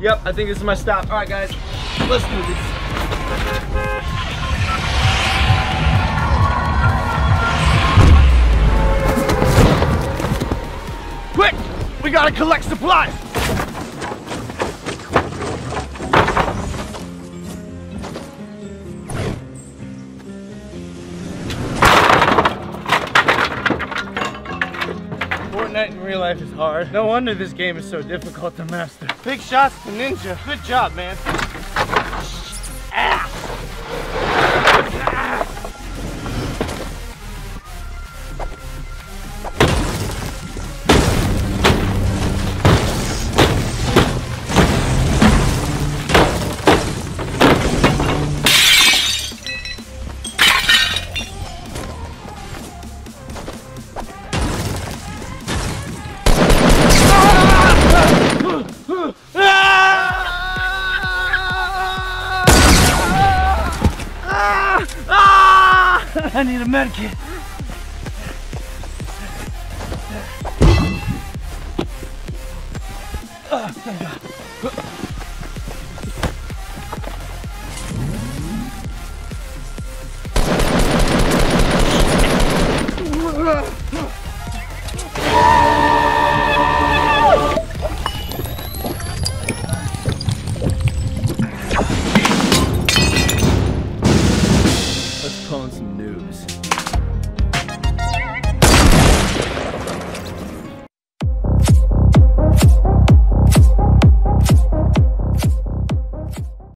Yep, I think this is my stop. All right, guys, let's do this. Quick, we gotta collect supplies. Fortnite in real life is hard. No wonder this game is so difficult to master. Big shots to Ninja. Good job, man. I need a. Let's pull in some news.